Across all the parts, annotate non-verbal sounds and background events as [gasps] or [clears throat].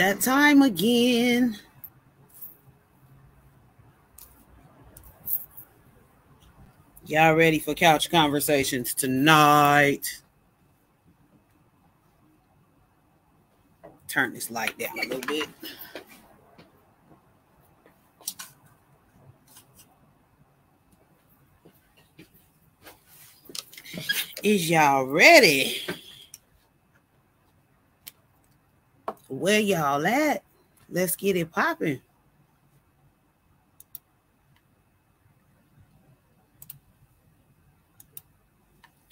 that time again. Y'all ready for couch conversations tonight? Turn this light down a little bit. Is y'all ready? Where y'all at? Let's get it popping.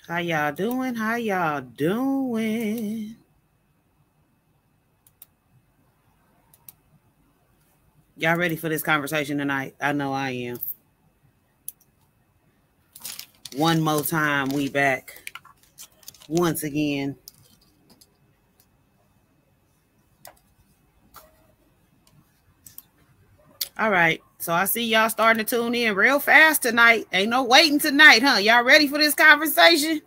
How y'all doing? How y'all doing? Y'all ready for this conversation tonight? I know I am. One more time, we back once again. All right. So I see y'all starting to tune in real fast tonight. Ain't no waiting tonight, huh? Y'all ready for this conversation?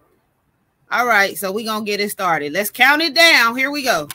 All right. So we going to get it started. Let's count it down. Here we go.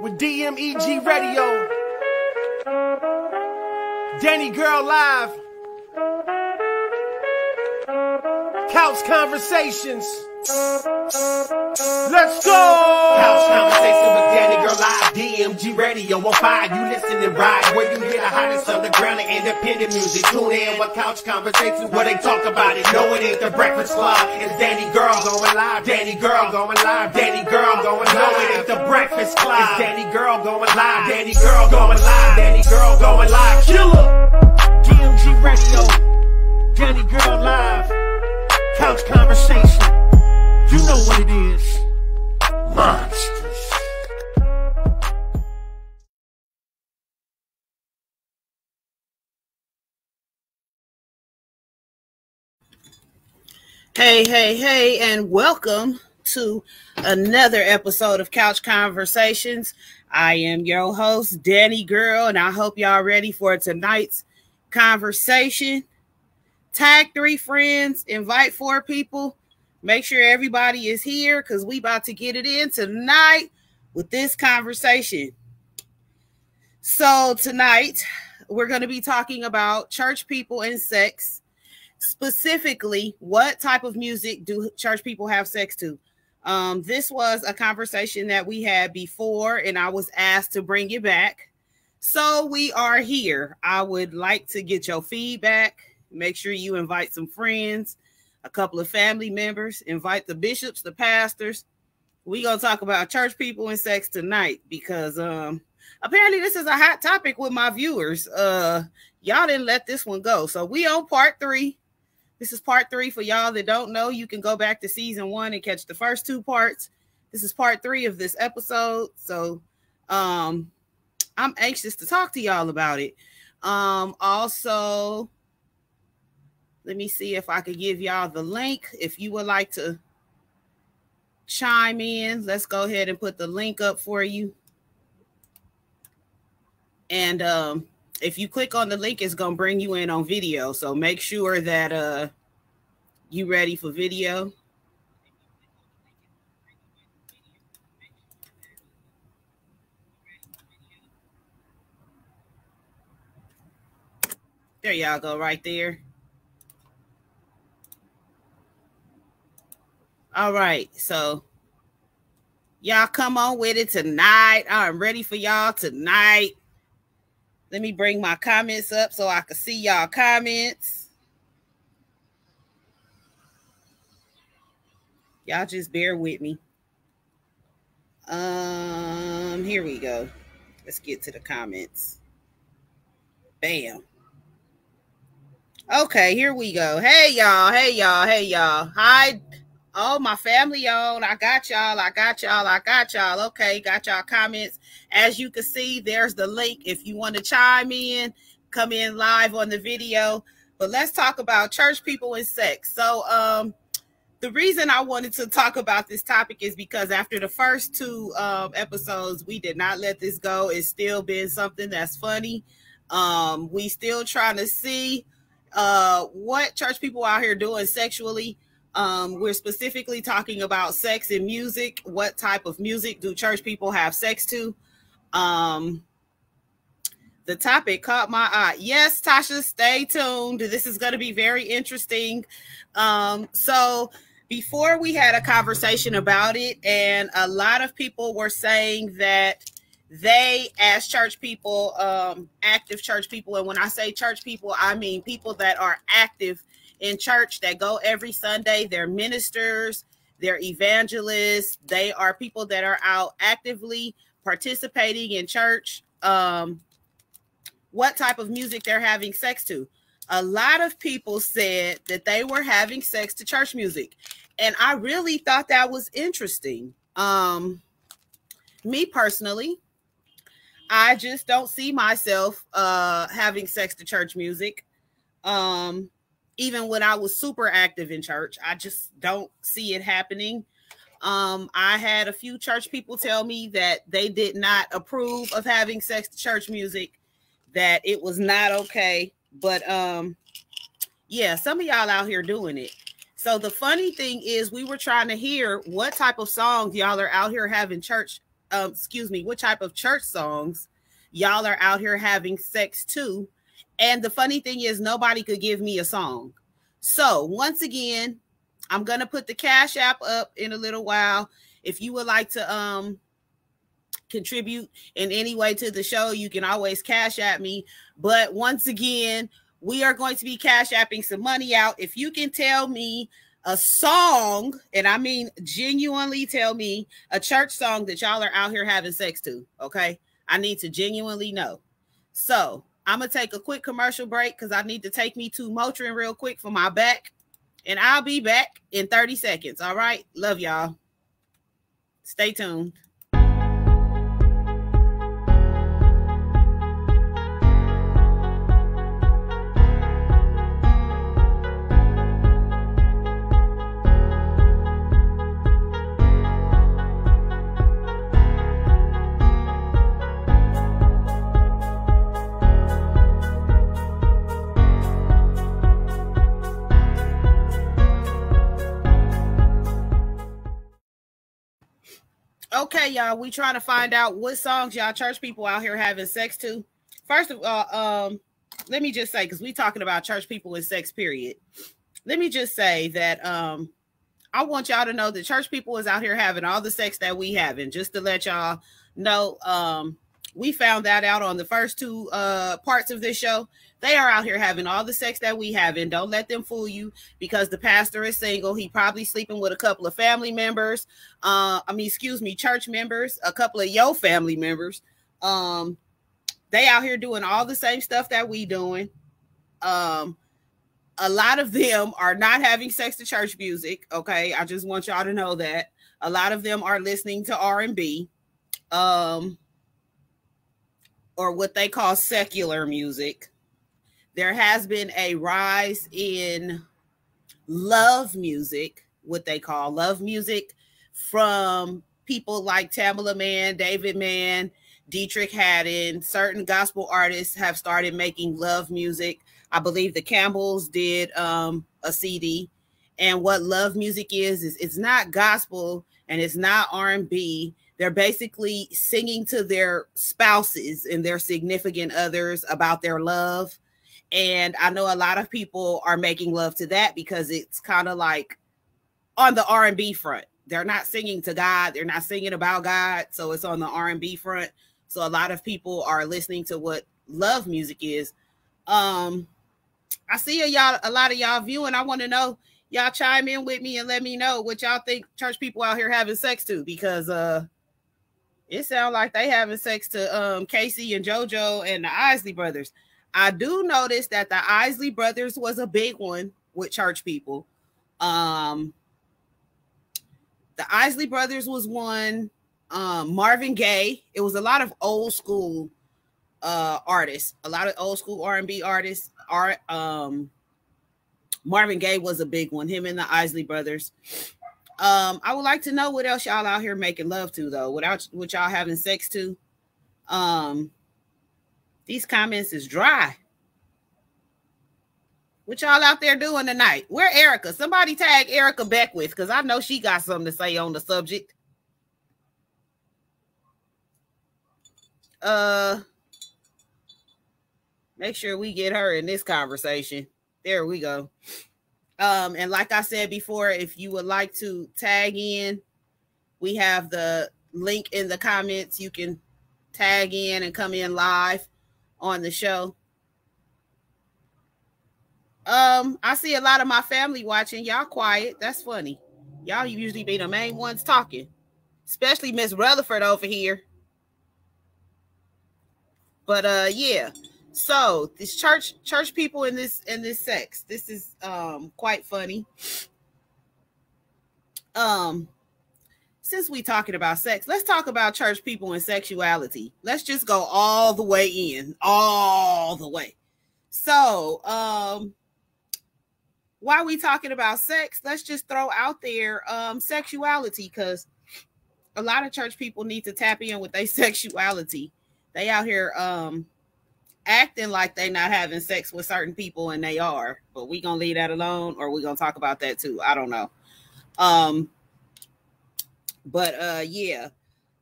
With DMEG Radio. Danni Gyrl Live. Couch Conversations. Let's go! Couch Conversation with Danni Gyrl Live. DMEG Radio on fire. You listen and ride where you hear the hottest underground and independent music. Tune in with Couch Conversations where they talk about it. No, it ain't the Breakfast Club. It's Danni Gyrl going live. Danni Gyrl going live. Danni Gyrl going live. No, it ain't the Breakfast Club. It's Danni Gyrl going live. Danni Gyrl going live. Danni Gyrl going live. Killer! DMEG Radio. Danni Gyrl Live. Couch Conversation. You know what it is. Monsters. Hey, hey, hey, and welcome to another episode of Couch Conversations. I am your host, Danni Gyrl, and I hope y'all ready for tonight's conversation. Tag three friends, invite four people. Make sure everybody is here because we about to get it in tonight with this conversation. So tonight we're going to be talking about church people and sex. Specifically what type of music do church people have sex to? Um, this was a conversation that we had before and i was asked to bring it back. So we are here. I would like to get your feedback. Make sure you invite some friends a couple of family members invite the bishops the pastors we gonna talk about church people and sex tonight because um apparently this is a hot topic with my viewers uh y'all didn't let this one go so we on part three this is part three for y'all that don't know. You can go back to season one and catch the first two parts. This is part three of this episode. So um I'm anxious to talk to y'all about it. Um also let me see if I could give y'all the link if you would like to chime in. Let's go ahead and put the link up for you. And um if you click on the link, it's gonna bring you in on video. So make sure that uh you ready for video. There y'all go right there. All right, so y'all come on with it tonight. I'm ready for y'all tonight. Let me bring my comments up so I can see y'all comments. Y'all just bear with me. Um, here we go. Let's get to the comments. Bam. Okay, here we go. Hey y'all, hey y'all, hey y'all. Hi, oh my family on. I got y'all, I got y'all, I got y'all. Okay, got y'all comments. As you can see, there's the link. If you want to chime in, come in live on the video. But let's talk about church people and sex. So um the reason I wanted to talk about this topic is because after the first two um, episodes, we did not let this go. It's still been something that's funny. Um, we still trying to see uh, what church people out here doing sexually. Um, we're specifically talking about sex and music. What type of music do church people have sex to? Um, the topic caught my eye. Yes, Tasha, stay tuned. This is going to be very interesting. Um, so before we had a conversation about it, and a lot of people were saying that they, as church people, um, active church people, and when I say church people, I mean people that are active in church that go every Sunday, they're ministers, they're evangelists, they are people that are out actively participating in church. Um, what type of music they're having sex to a lot of people said that they were having sex to church music. And I really thought that was interesting. Um, me personally, I just don't see myself uh, having sex to church music. Um, even when I was super active in church, I just don't see it happening. Um, I had a few church people tell me that they did not approve of having sex to church music, that it was not okay but um, yeah, some of y'all out here doing it. So the funny thing is, we were trying to hear what type of songs y'all are out here having church. Um, excuse me, what type of church songs y'all are out here having sex to. And the funny thing is, nobody could give me a song. So once again, I'm gonna put the cash app up in a little while. If you would like to um contribute in any way to the show, you can always cash at me. But once again, we are going to be cash apping some money out. If you can tell me a song, and I mean genuinely tell me a church song that y'all are out here having sex to, okay? I need to genuinely know. So I'm gonna take a quick commercial break because I need to take me to Motrin real quick for my back, and I'll be back in 30 seconds. All right, love y'all. Stay tuned. Y'all, we trying to find out what songs y'all church people out here having sex to. First of all, um, let me just say, because we talking about church people and sex, period. Let me just say that um I want y'all to know that church people is out here having all the sex that we having. Just to let y'all know, um, we found that out on the first two uh parts of this show. They are out here having all the sex that we have, and don't let them fool you because the pastor is single. He probably sleeping with a couple of family members. Uh, I mean, excuse me, church members, a couple of your family members. Um, they out here doing all the same stuff that we doing. Um, a lot of them are not having sex to church music. Okay, I just want y'all to know that a lot of them are listening to R and B. Um, or what they call secular music. There has been a rise in love music, what they call love music, from people like Tamela Mann, David Mann, Deitrick Haddon. Certain gospel artists have started making love music. I believe the Campbells did um, a CD. And what love music is is it's not gospel and it's not R&B they're basically singing to their spouses and their significant others about their love. And I know a lot of people are making love to that because it's kind of like on the R&B front. They're not singing to God, they're not singing about God, so it's on the R&B front. So a lot of people are listening to what love music is. Um I see a y'all a lot of y'all viewing. I want to know y'all chime in with me and let me know what y'all think church people out here having sex to because uh it sounds like they having sex to um K-Ci and JoJo and the Isley brothers. I do notice that the Isley Brothers was a big one with church people. Um, the Isley Brothers was one. Um, Marvin Gaye. It was a lot of old school uh artists, a lot of old school R&B artists. Art um Marvin Gaye was a big one, him and the Isley brothers. Um, I would like to know what else y'all out here making love to though, without what y'all having sex to. Um, these comments is dry. What y'all out there doing tonight? Where Erica? Somebody tag Erica Beckwith because I know she got something to say on the subject. Uh, make sure we get her in this conversation. There we go. Um, and like I said before, if you would like to tag in, we have the link in the comments. You can tag in and come in live on the show. Um, I see a lot of my family watching. Y'all quiet. That's funny. Y'all usually be the main ones talking, especially Miss Rutherford over here. But uh, yeah. So this church church people in this in this sex. This is um quite funny. Um, since we talking about sex, let's talk about church people and sexuality. Let's just go all the way in, all the way. So, um, while we talking about sex, let's just throw out there um sexuality because a lot of church people need to tap in with their [laughs] sexuality. They out here um acting like they not having sex with certain people and they are, but we gonna leave that alone or we gonna talk about that too. I don't know. Um but uh yeah,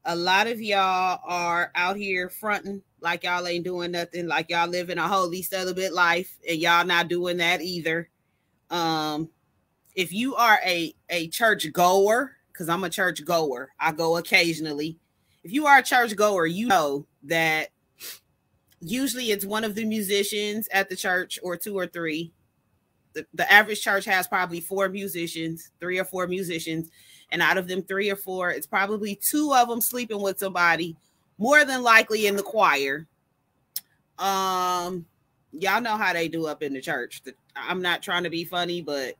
a lot of y'all are out here fronting like y'all ain't doing nothing, like y'all living a holy celibate life, and y'all not doing that either. Um, if you are a a church goer, because I'm a church goer, I go occasionally. If you are a church goer, you know that usually it's one of the musicians at the church or two or three. The, the average church has probably four musicians, three or four musicians, and out of them three or four, it's probably two of them sleeping with somebody, more than likely in the choir. Um, y'all know how they do up in the church. I'm not trying to be funny, but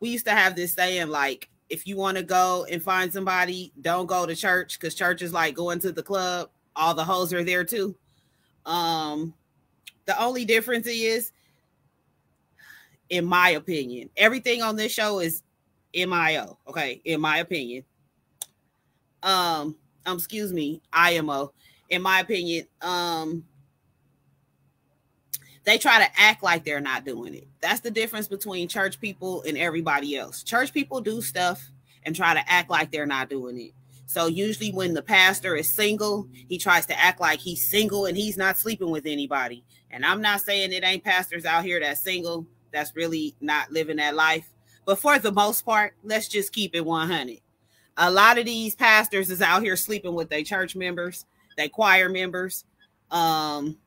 we used to have this saying like if you want to go and find somebody, don't go to church because church is like going to the club. All the hoes are there too. Um, the only difference is, in my opinion, everything on this show is MIO. Okay, in my opinion. Um, um, excuse me, IMO. In my opinion, um, they try to act like they're not doing it. That's the difference between church people and everybody else. Church people do stuff and try to act like they're not doing it. So usually when the pastor is single, he tries to act like he's single and he's not sleeping with anybody. And I'm not saying it ain't pastors out here that's single that's really not living that life. But for the most part, let's just keep it 100. A lot of these pastors is out here sleeping with their church members, their choir members. Um,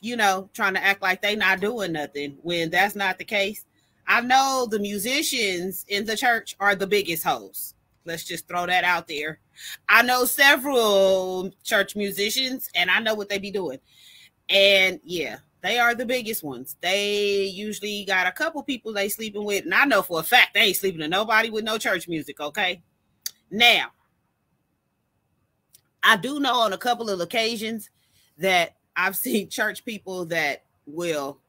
you know, trying to act like they not doing nothing when that's not the case. I know the musicians in the church are the biggest hosts. Let's just throw that out there. I know several church musicians and I know what they be doing. And yeah, they are the biggest ones. They usually got a couple people they sleeping with. And I know for a fact they ain't sleeping to nobody with no church music, okay? Now, I do know on a couple of occasions that I've [laughs] seen church people that will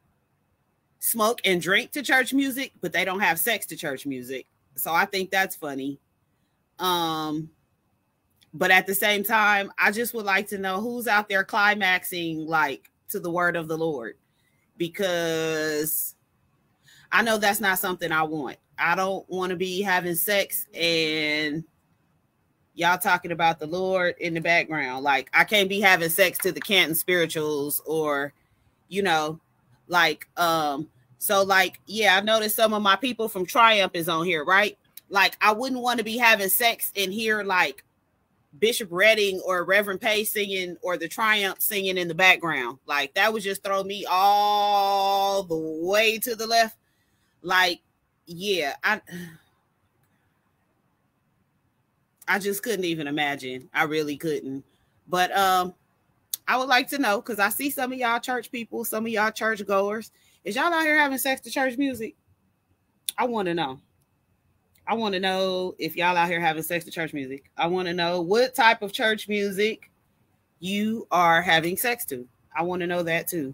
smoke and drink to church music, but they don't have sex to church music. So I think that's funny. Um, but at the same time, I just would like to know who's out there climaxing like to the word of the Lord because I know that's not something I want. I don't want to be having sex and y'all talking about the Lord in the background. Like I can't be having sex to the Canton spirituals or you know, like um so like yeah, I've noticed some of my people from Triumph is on here, right? Like I wouldn't want to be having sex and hear like Bishop Redding or Reverend Pay singing or the Triumph singing in the background. Like that would just throw me all the way to the left. Like, yeah, I [sighs] I just couldn't even imagine. I really couldn't. But um, I would like to know because I see some of y'all church people, some of y'all church goers. Is y'all out here having sex to church music? I want to know. I want to know if y'all out here having sex to church music. I want to know what type of church music you are having sex to. I want to know that too.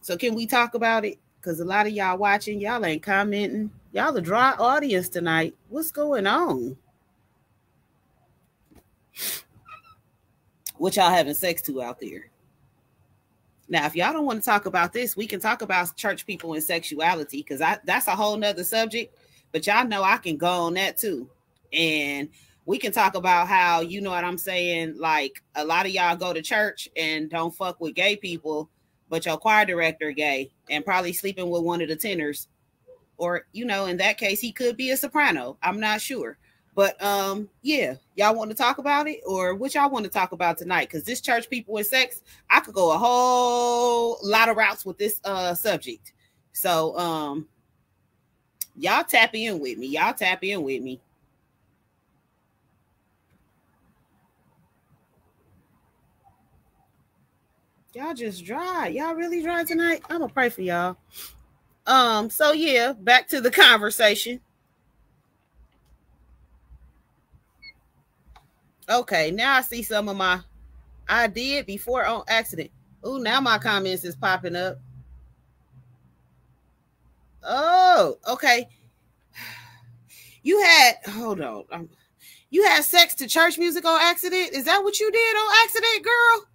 So can we talk about it? Because a lot of y'all watching, y'all ain't commenting. Y'all a dry audience tonight. What's going on? What y'all having sex to out there? Now, if y'all don't want to talk about this, we can talk about church people and sexuality because that's a whole nother subject. But y'all know I can go on that too. And we can talk about how you know what I'm saying. Like a lot of y'all go to church and don't fuck with gay people, but your choir director gay and probably sleeping with one of the tenors, or you know, in that case, he could be a soprano. I'm not sure. But um, yeah, y'all want to talk about it, or what y'all want to talk about tonight? Because this church people with sex, I could go a whole lot of routes with this uh subject. So um, y'all tap in with me. Y'all tap in with me. Y'all just dry. Y'all really dry tonight. I'm gonna pray for y'all. Um, so yeah, back to the conversation. Okay, now I see some of my I did before on accident. Oh, now my comments is popping up. Oh, okay. You had hold on. You had sex to church music on accident. Is that what you did on accident, girl?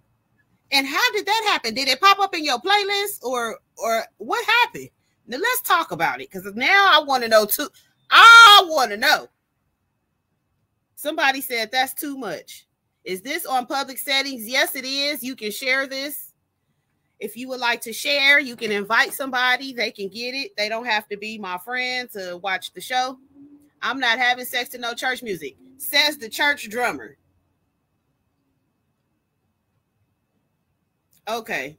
And how did that happen? Did it pop up in your playlist or or what happened? Now let's talk about it because now I want to know too. I want to know. Somebody said that's too much. Is this on public settings? Yes, it is. You can share this. If you would like to share, you can invite somebody. They can get it. They don't have to be my friend to watch the show. I'm not having sex to no church music, says the church drummer. Okay.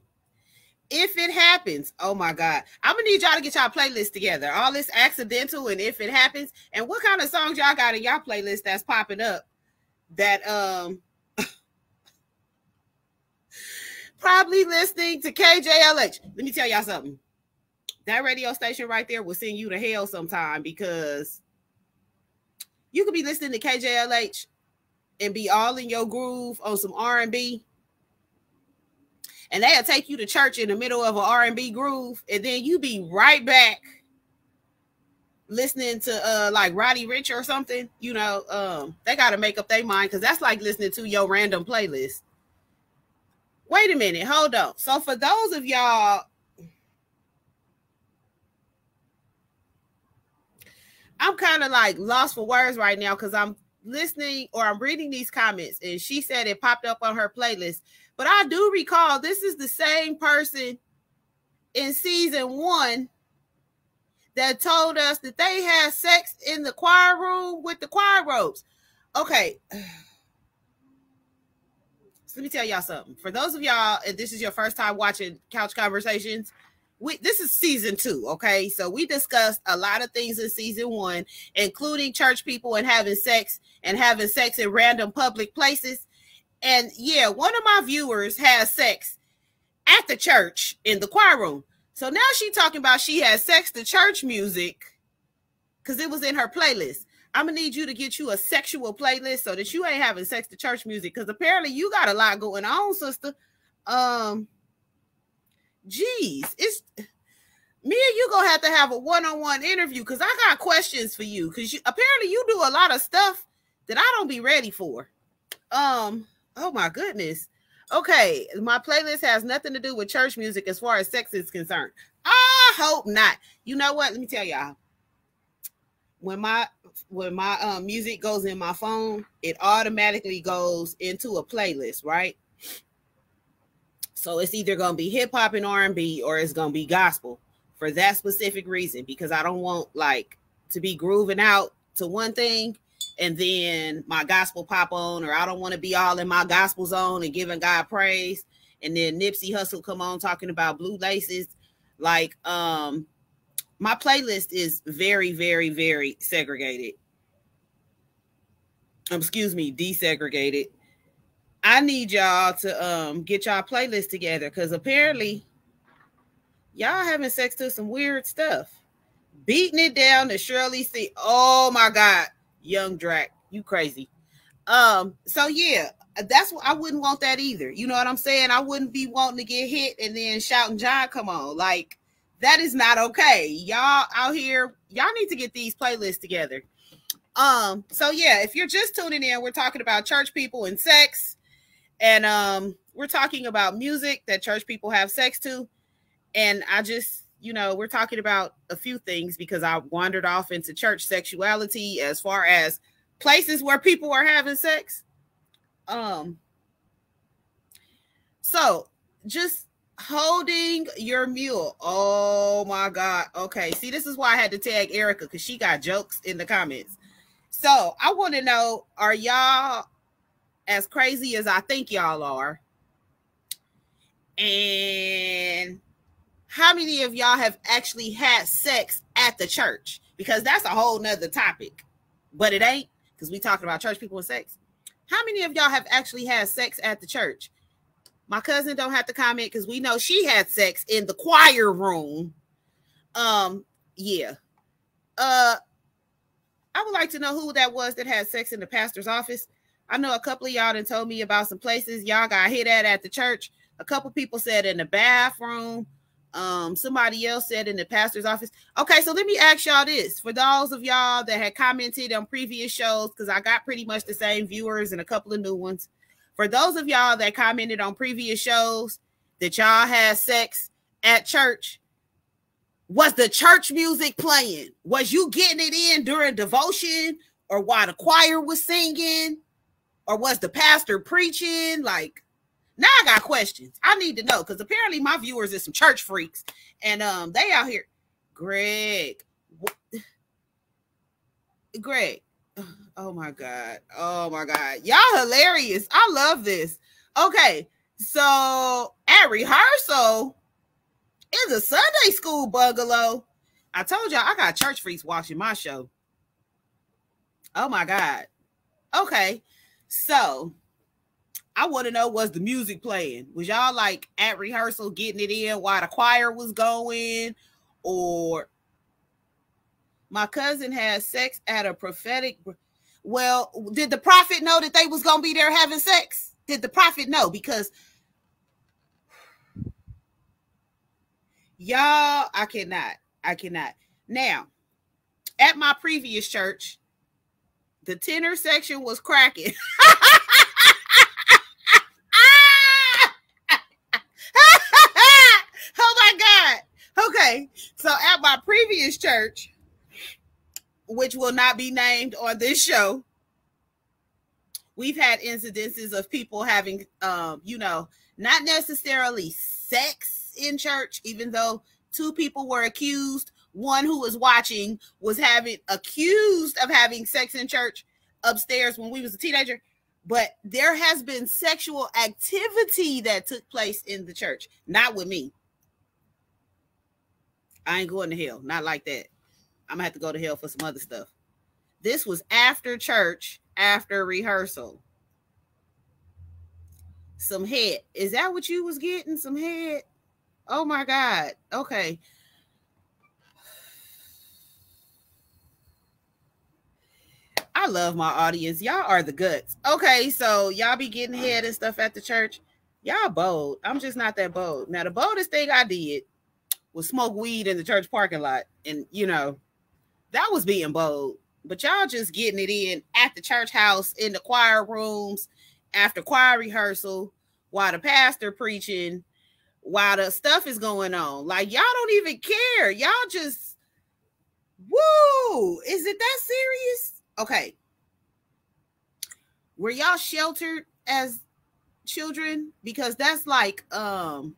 If it happens, oh my God, I'm gonna need y'all to get y'all playlist together. All this accidental and if it happens, and what kind of songs y'all got in y'all playlist that's popping up that um probably listening to KJLH. Let me tell y'all something. That radio station right there will send you to hell sometime because you could be listening to KJLH and be all in your groove on some R&B and they'll take you to church in the middle of an R&B groove, and then you be right back listening to uh like Roddy Ricch or something, you know, um, they gotta make up their mind because that's like listening to your random playlist. Wait a minute, hold on. So for those of y'all I'm kind of like lost for words right now because I'm listening or I'm reading these comments, and she said it popped up on her playlist. But I do recall this is the same person in season one that told us that they had sex in the choir room with the choir robes. Okay. Let me tell y'all something. For those of y'all, if this is your first time watching Couch Conversations, we this is season two, okay? So we discussed a lot of things in season one, including church people and having sex and having sex in random public places. And yeah, one of my viewers has sex at the church in the choir room. So now she talking about she has sex to church music because it was in her playlist. I'm gonna need you to get you a sexual playlist so that you ain't having sex to church music because apparently you got a lot going on, sister. Um, geez, it's me and you gonna have to have a one-on-one interview because I got questions for you because you apparently you do a lot of stuff that I don't be ready for. Um, Oh my goodness. Okay, my playlist has nothing to do with church music as far as sex is concerned. I hope not. You know what? Let me tell y'all. When my when my um, music goes in my phone, it automatically goes into a playlist, right? So it's either gonna be hip hop and R and B, or it's gonna be gospel for that specific reason because I don't want like to be grooving out to one thing and then my gospel pop on, or I don't want to be all in my gospel zone and giving God praise. And then Nipsey Hussle come on talking about blue laces. Like, um, my playlist is very, very, very segregated. Um, excuse me, desegregated. I need y'all to um get y'all playlist together because apparently y'all having sex to some weird stuff. Beating it down to Shirley C. Oh my god, young Drac, you crazy. Um, so yeah, that's what I wouldn't want that either. You know what I'm saying? I wouldn't be wanting to get hit and then shouting John, come on. Like that is not okay. Y'all out here, y'all need to get these playlists together. Um, so yeah, if you're just tuning in, we're talking about church people and sex, and um, we're talking about music that church people have sex to. And I just, you know, we're talking about a few things because I wandered off into church sexuality as far as places where people are having sex. Um, so just holding your mule. Oh my god. Okay. See, this is why I had to tag Erica because she got jokes in the comments. So I want to know are y'all as crazy as I think y'all are? And how many of y'all have actually had sex at the church? Because that's a whole nother topic, but it ain't because we talking about church people and sex. How many of y'all have actually had sex at the church? My cousin don't have to comment because we know she had sex in the choir room. Um, yeah. Uh, I would like to know who that was that had sex in the pastor's office. I know a couple of y'all done told me about some places y'all got hit at at the church. A couple people said in the bathroom. Um, somebody else said in the pastor's office. Okay, so let me ask y'all this: for those of y'all that had commented on previous shows, because I got pretty much the same viewers and a couple of new ones. For those of y'all that commented on previous shows that y'all had sex at church, was the church music playing? Was you getting it in during devotion or while the choir was singing? Or was the pastor preaching? Like, now I got questions. I need to know because apparently my viewers is some church freaks and um they out here. Greg, [sighs] Greg, oh my god, oh my god, y'all hilarious. I love this. Okay, so at rehearsal, in the Sunday school bungalow. I told y'all I got church freaks watching my show. Oh my God. Okay. So I want to know was the music playing? Was y'all like at rehearsal getting it in while the choir was going? Or my cousin had sex at a prophetic. Well, did the prophet know that they was gonna be there having sex? Did the prophet know? Because Y'all, I cannot. I cannot. Now, at my previous church, the tenor section was cracking. [laughs] oh my God. Okay. So at my previous church, which will not be named on this show, we've had incidences of people having um, you know, not necessarily sex in church, even though two people were accused. One who was watching was having accused of having sex in church upstairs when we was a teenager. But there has been sexual activity that took place in the church, not with me. I ain't going to hell, not like that. I'm gonna have to go to hell for some other stuff. This was after church, after rehearsal. Some head. Is that what you was getting? Some head? Oh my God. Okay. I love my audience. Y'all are the guts. Okay, so y'all be getting head and stuff at the church. Y'all bold. I'm just not that bold. Now, the boldest thing I did was smoke weed in the church parking lot. And you know, that was being bold. But y'all just getting it in at the church house, in the choir rooms, after choir rehearsal, while the pastor preaching while the stuff is going on. Like y'all don't even care. Y'all just woo. Is it that serious? Okay. Were y'all sheltered as children? Because that's like um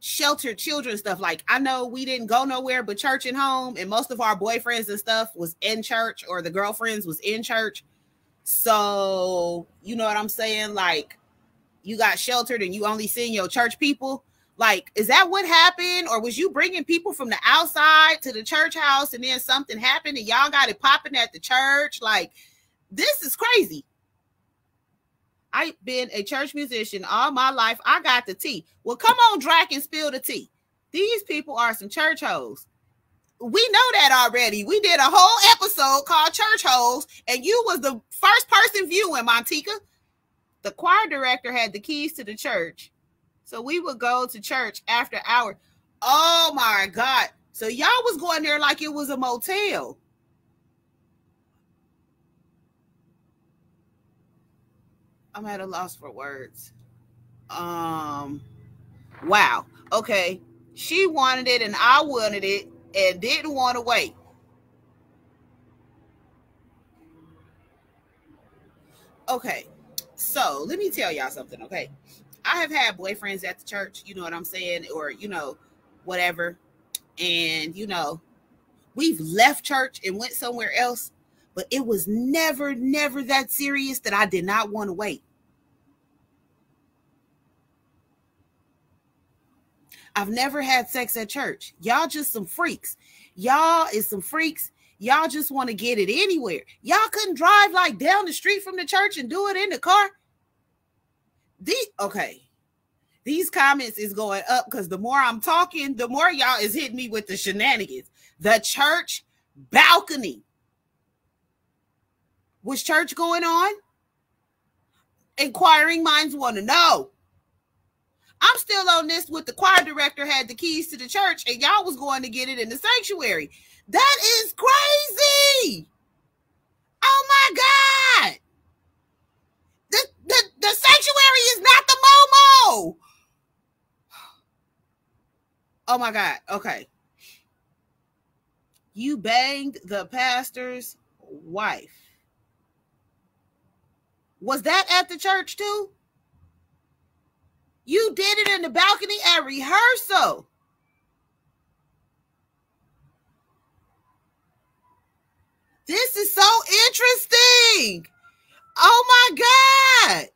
sheltered children stuff. Like I know we didn't go nowhere but church and home, and most of our boyfriends and stuff was in church, or the girlfriends was in church. So you know what I'm saying? Like you got sheltered and you only seen your church people. Like, is that what happened? Or was you bringing people from the outside to the church house and then something happened and y'all got it popping at the church? Like, this is crazy. I've been a church musician all my life. I got the tea. Well, come on, Drac, and spill the tea. These people are some church hoes. We know that already. We did a whole episode called Church Hoes, and you was the first person viewing, Montika. The choir director had the keys to the church. So we would go to church after hour. Oh my God. So y'all was going there like it was a motel. I'm at a loss for words. Um, wow. Okay. She wanted it and I wanted it and didn't want to wait. Okay. So let me tell y'all something. Okay. I have had boyfriends at the church, you know what I'm saying? Or, you know, whatever. And, you know, we've left church and went somewhere else, but it was never, never that serious that I did not want to wait. I've never had sex at church. Y'all just some freaks. Y'all is some freaks. Y'all just want to get it anywhere. Y'all couldn't drive like down the street from the church and do it in the car. The okay. These comments is going up because the more I'm talking, the more y'all is hitting me with the shenanigans. The church balcony. Was church going on? Inquiring minds want to know. I'm still on this with the choir director had the keys to the church and y'all was going to get it in the sanctuary. That is crazy. Oh my God. The, the, the sanctuary is not the Momo. [sighs] Oh my God. Okay. You banged the pastor's wife. Was that at the church too? You did it in the balcony at rehearsal. This is so interesting. Oh my God.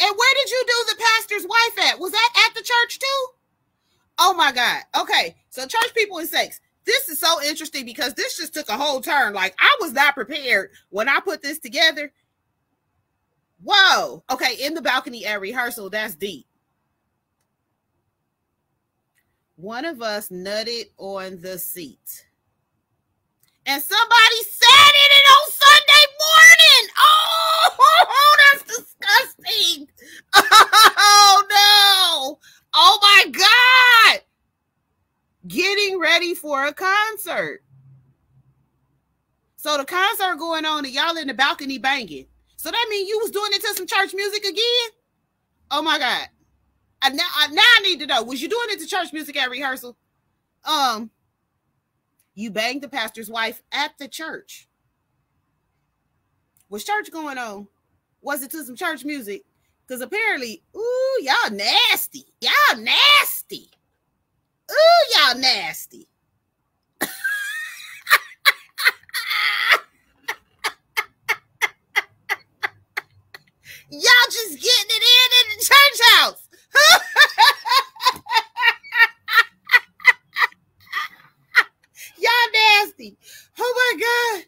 And where did you do the pastor's wife at? Was that at the church too? Oh my God. Okay. So, church people and sex. This is so interesting because this just took a whole turn. Like, I was not prepared when I put this together. Whoa. Okay. In the balcony at rehearsal, that's deep. One of us nutted on the seat. And somebody sat in it on Sunday morning. Oh, [laughs] that's disgusting. [laughs] Oh, no. Oh, my God. Getting ready for a concert. So the concert going on and y'all in the balcony banging. So that means you was doing it to some church music again? Oh, my God. Now, I, now I need to know: Was you doing it to church music at rehearsal? Um, you banged the pastor's wife at the church. Was church going on? Was it to some church music? Because apparently, ooh, y'all nasty. Y'all nasty. Ooh, y'all nasty. [laughs] y'all just getting it in in the church house. [laughs] Y'all nasty. Oh my God.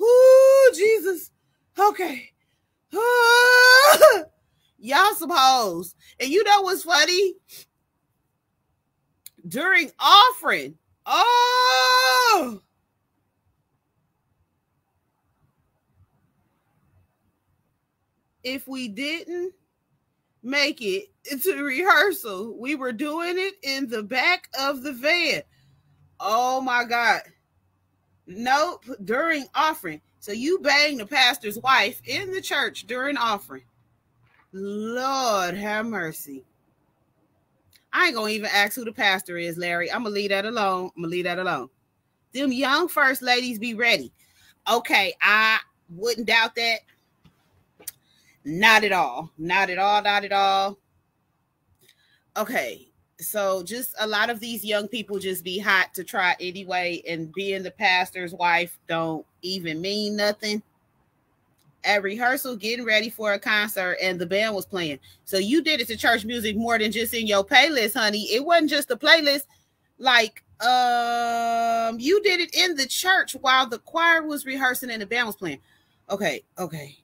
Oh, Jesus. Okay. [laughs] Y'all suppose. And you know what's funny? During offering. Oh. If we didn't make it to rehearsal. We were doing it in the back of the van. Oh my God. Nope, during offering. So you banged the pastor's wife in the church during offering. Lord have mercy. I ain't gonna even ask who the pastor is, Larry. I'm gonna leave that alone. I'm gonna leave that alone. Them young first ladies be ready. Okay, I wouldn't doubt that. Not at all. Not at all. Not at all. Okay. So just a lot of these young people just be hot to try anyway, and being the pastor's wife don't even mean nothing. At rehearsal, getting ready for a concert, and the band was playing. So you did it to church music more than just in your playlist, honey. It wasn't just a playlist. Like um, you did it in the church while the choir was rehearsing and the band was playing. Okay, okay,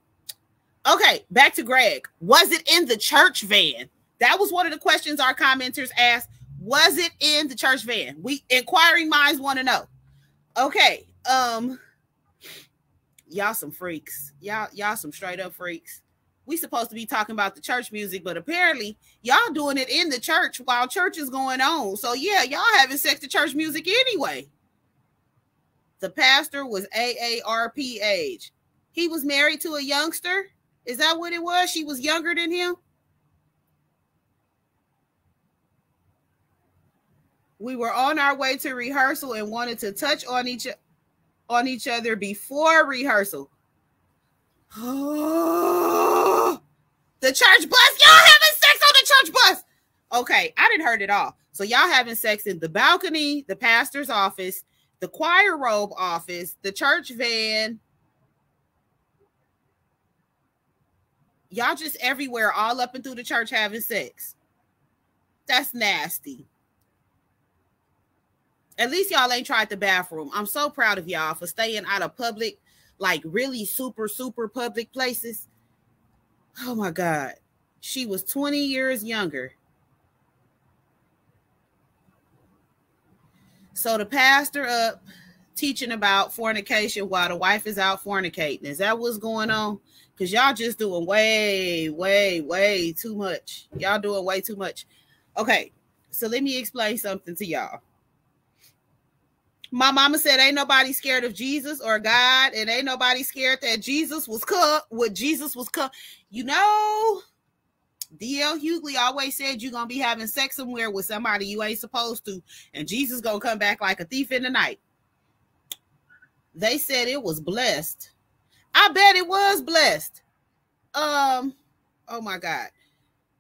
Okay, back to Greg. Was it in the church van? That was one of the questions our commenters asked. Was it in the church van? We inquiring minds want to know. Okay. Um y'all some freaks. Y'all y'all some straight up freaks. We supposed to be talking about the church music, but apparently y'all doing it in the church while church is going on. So yeah, y'all having sex to church music anyway. The pastor was AARP age. He was married to a youngster. Is that what it was? She was younger than him. We were on our way to rehearsal and wanted to touch on each on each other before rehearsal. [gasps] the church bus. Y'all having sex on the church bus. Okay, I didn't heard it all. So y'all having sex in the balcony, the pastor's office, the choir robe office, the church van. Y'all just everywhere, all up and through the church having sex. That's nasty. At least y'all ain't tried the bathroom. I'm so proud of y'all for staying out of public, like really super, super public places. Oh my God. She was 20 years younger. So the pastor up teaching about fornication while the wife is out fornicating. Is that what's going on? Because y'all just doing way, way, way too much. Y'all doing way too much. Okay, so let me explain something to y'all my mama said ain't nobody scared of Jesus or God, and ain't nobody scared that Jesus was cut. What Jesus was cut. You know, DL Hughley always said you're gonna be having sex somewhere with somebody you ain't supposed to, and Jesus gonna come back like a thief in the night. They said it was blessed. I bet it was blessed. Um, oh my god.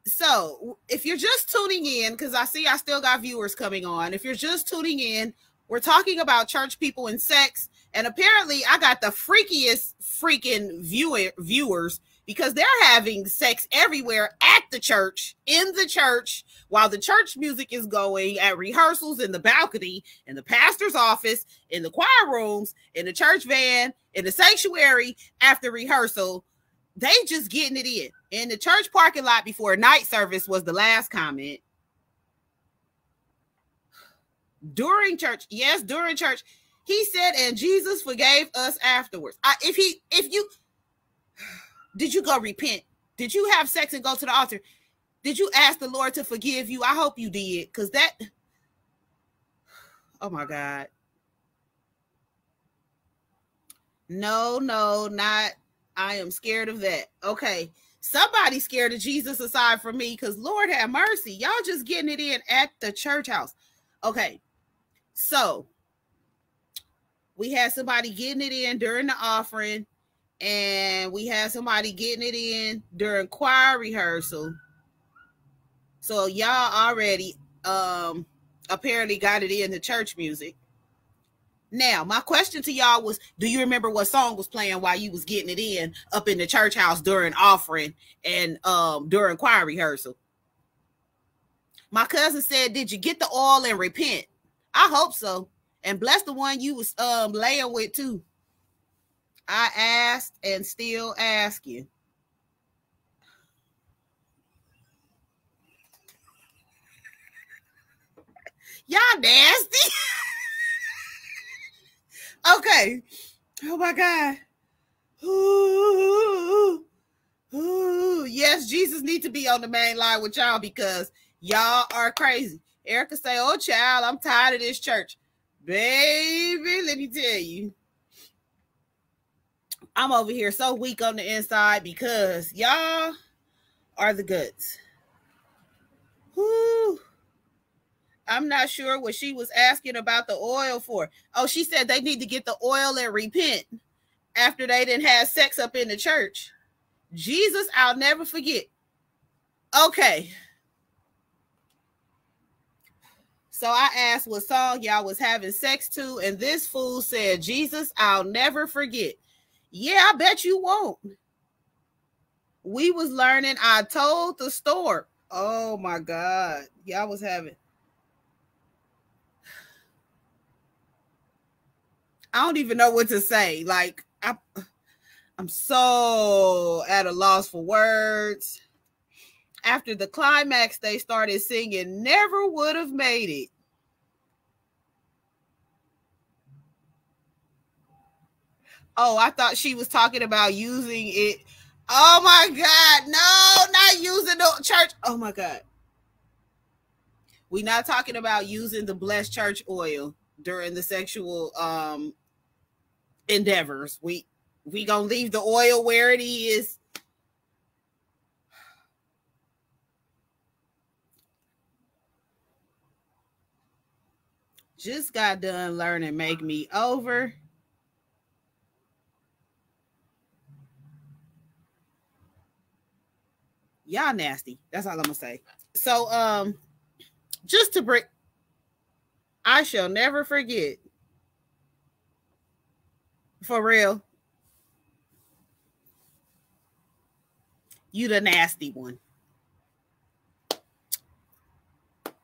So if you're just tuning in, because I see I still got viewers coming on. If you're just tuning in, we're talking about church people and sex. And apparently, I got the freakiest freaking viewer viewers because they're having sex everywhere at the church, in the church, while the church music is going, at rehearsals, in the balcony, in the pastor's office, in the choir rooms, in the church van, in the sanctuary after rehearsal. They just getting it in. In the church parking lot before night service was the last comment during church. Yes, during church. He said, and Jesus forgave us afterwards. I, if he, if you, did you go repent? Did you have sex and go to the altar? Did you ask the Lord to forgive you? I hope you did, because that, [sighs] oh my God. No, no, not. I am scared of that. Okay. Somebody scared of Jesus aside from me because Lord have mercy. Y'all just getting it in at the church house. Okay. So we had somebody getting it in during the offering, and we had somebody getting it in during choir rehearsal. So y'all already um apparently got it in the church music. Now, my question to y'all was do you remember what song was playing while you was getting it in up in the church house during offering and um during choir rehearsal? My cousin said, Did you get the oil and repent? I hope so. And bless the one you was um laying with too. I asked and still ask you. Y'all nasty. [laughs] okay. Oh my God. Ooh, ooh. Yes, Jesus need to be on the main line with y'all because y'all are crazy. Erica say, "Oh, child, I'm tired of this church, baby. Let me tell you." I'm over here so weak on the inside because y'all are the goods. Whoo. I'm not sure what she was asking about the oil for. Oh, she said they need to get the oil and repent after they didn't have sex up in the church. Jesus, I'll never forget. Okay. So I asked what song y'all was having sex to, and this fool said, Jesus, I'll never forget. Yeah, I bet you won't. We was learning, I told the store. Oh my God. Y'all was having. I don't even know what to say. Like, I I'm so at a loss for words. After the climax, they started singing Never Would Have Made It. Oh, I thought she was talking about using it. Oh my God. No, not using the church. Oh my God. We're not talking about using the blessed church oil during the sexual um endeavors. We we gonna leave the oil where it is. Just got done learning make me over. Y'all nasty. That's all I'm gonna say. So um just to break I shall never forget. For real. You the nasty one.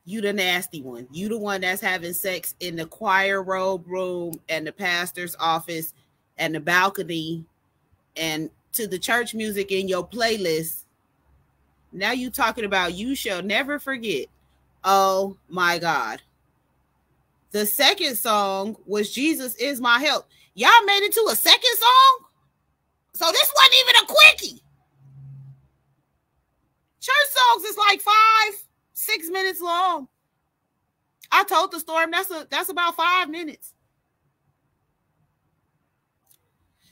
You the nasty one. You the one that's having sex in the choir robe room and the pastor's office and the balcony and to the church music in your playlist. Now you talking about you shall never forget. Oh my God. The second song was Jesus is my help. Y'all made it to a second song? So this wasn't even a quickie. Church songs is like five, six minutes long. I told the storm that's a that's about five minutes.